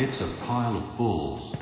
It's a pile of bulls.